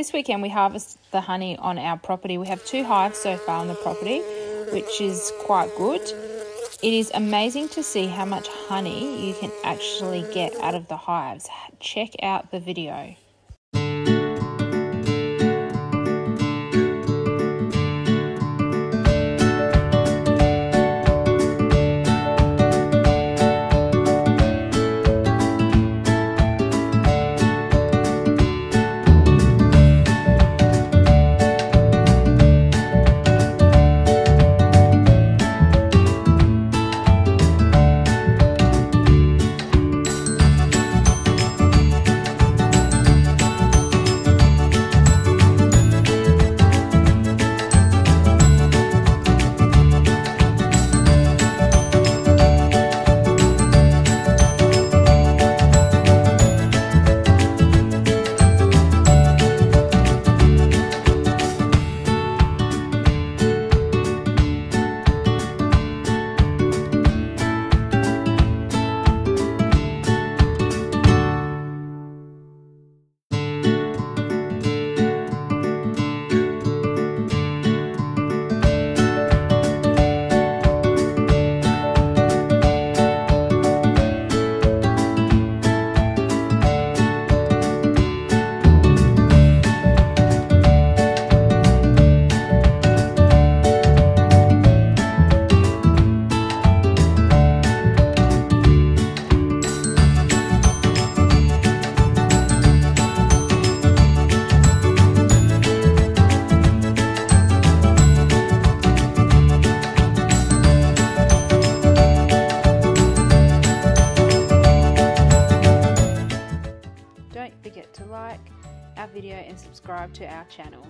This weekend we harvest the honey on our property. We have two hives so far on the property, which is quite good. It is amazing to see how much honey you can actually get out of the hives. Check out the video. Forget to like our video and subscribe to our channel.